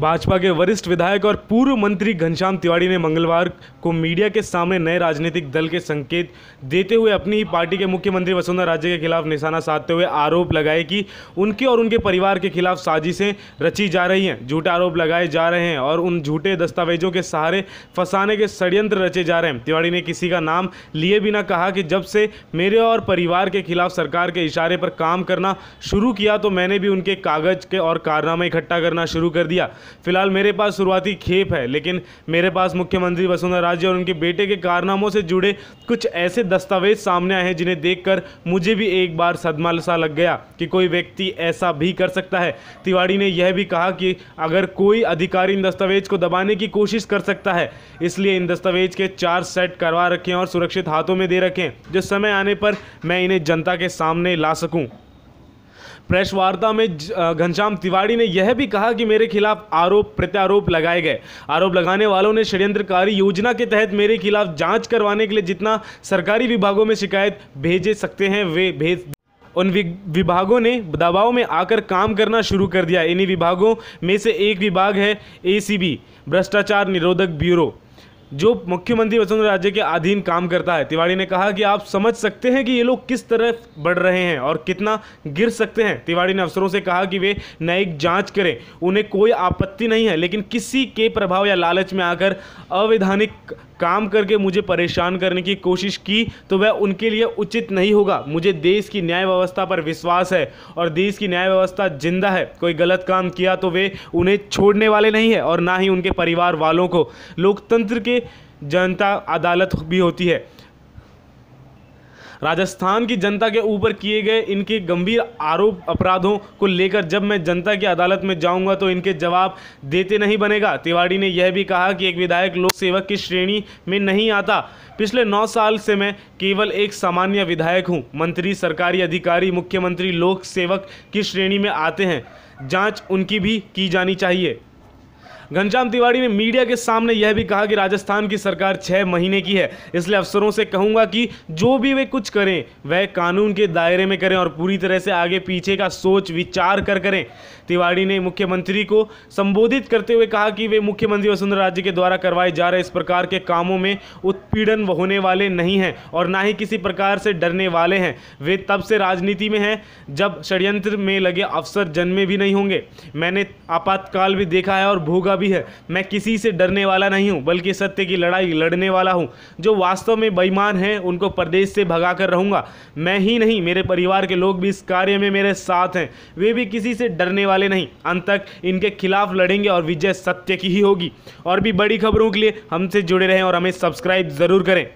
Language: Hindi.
भाजपा के वरिष्ठ विधायक और पूर्व मंत्री घनश्याम तिवाड़ी ने मंगलवार को मीडिया के सामने नए राजनीतिक दल के संकेत देते हुए अपनी ही पार्टी के मुख्यमंत्री वसुंधरा राजे के खिलाफ निशाना साधते हुए आरोप लगाए कि उनके और उनके परिवार के खिलाफ साजिशें रची जा रही हैं, झूठे आरोप लगाए जा रहे हैं और उन झूठे दस्तावेजों के सहारे फंसाने के षड्यंत्र रचे जा रहे हैं। तिवाड़ी ने किसी का नाम लिए बिना कहा कि जब से मेरे और परिवार के खिलाफ सरकार के इशारे पर काम करना शुरू किया तो मैंने भी उनके कागज़ के और कारनामे इकट्ठा करना शुरू कर दिया। फ़िलहाल मेरे पास शुरुआती खेप है, लेकिन मेरे पास मुख्यमंत्री वसुंधरा राजे और उनके बेटे के कारनामों से जुड़े कुछ ऐसे दस्तावेज़ सामने आए हैं जिन्हें देखकर मुझे भी एक बार सदमा सा लग गया कि कोई व्यक्ति ऐसा भी कर सकता है। तिवाड़ी ने यह भी कहा कि अगर कोई अधिकारी इन दस्तावेज़ को दबाने की कोशिश कर सकता है, इसलिए इन दस्तावेज़ के चार सेट करवा रखें और सुरक्षित हाथों में दे रखें, जो समय आने पर मैं इन्हें जनता के सामने ला सकूँ। प्रेस वार्ता में घनश्याम तिवाड़ी ने यह भी कहा कि मेरे खिलाफ आरोप, प्रत्यारोप लगाए गए। आरोप लगाने वालों ने षड्यंत्रकारी योजना के तहत मेरे खिलाफ जाँच करवाने के लिए जितना सरकारी विभागों में शिकायत भेजे सकते हैं, वे भेज उन विभागों ने दबाव में आकर काम करना शुरू कर दिया। इन्हीं विभागों में से एक विभाग है एसीबी भ्रष्टाचार निरोधक ब्यूरो। जो मुख्यमंत्री वसुंधरा राज्य के अधीन काम करता है तिवाड़ी ने कहा कि आप समझ सकते हैं कि ये लोग किस तरह बढ़ रहे हैं और कितना गिर सकते हैं। तिवाड़ी ने अफसरों से कहा कि वे न्यायिक जाँच करें, उन्हें कोई आपत्ति नहीं है, लेकिन किसी के प्रभाव या लालच में आकर अवैधानिक काम करके मुझे परेशान करने की कोशिश की तो वह उनके लिए उचित नहीं होगा। मुझे देश की न्याय व्यवस्था पर विश्वास है और देश की न्याय व्यवस्था ज़िंदा है। कोई गलत काम किया तो वे उन्हें छोड़ने वाले नहीं है और ना ही उनके परिवार वालों को। लोकतंत्र के जनता अदालत भी होती है। राजस्थान की जनता के ऊपर किए गए इनके गंभीर आरोप अपराधों को लेकर जब मैं जनता की अदालत में जाऊँगा तो इनके जवाब देते नहीं बनेगा। तिवाड़ी ने यह भी कहा कि एक विधायक लोक सेवक की श्रेणी में नहीं आता। पिछले नौ साल से मैं केवल एक सामान्य विधायक हूँ। मंत्री, सरकारी अधिकारी, मुख्यमंत्री, लोक सेवक की श्रेणी में आते हैं। जाँच उनकी भी की जानी चाहिए। घनश्याम तिवाड़ी ने मीडिया के सामने यह भी कहा कि राजस्थान की सरकार छः महीने की है। इसलिए अफसरों से कहूँगा कि जो भी वे कुछ करें, वह कानून के दायरे में करें और पूरी तरह से आगे पीछे का सोच, विचार कर करें। तिवाड़ी ने मुख्यमंत्री को संबोधित करते हुए कहा कि वे मुख्यमंत्री वसुंधरा राज्य के द्वारा करवाए जा रहे इस प्रकार के कामों में उत्पीड़न होने वाले नहीं हैं और ना ही किसी प्रकार से डरने वाले हैं। वे तब से राजनीति में हैं जब षड्यंत्र में लगे अफसर जन्मे भी नहीं होंगे। मैंने आपातकाल भी देखा है और भोगा भी है। मैं किसी से डरने वाला नहीं हूँ, बल्कि सत्य की लड़ाई लड़ने वाला हूँ। जो वास्तव में बेईमान हैं, उनको प्रदेश से भगा कर रहूँगा। मैं ही नहीं, मेरे परिवार के लोग भी इस कार्य में मेरे साथ हैं। वे भी किसी से डरने वाले नहीं। अंत तक इनके खिलाफ लड़ेंगे और विजय सत्य की ही होगी। और भी बड़ी खबरों के लिए हमसे जुड़े रहें और हमें सब्सक्राइब ज़रूर करें।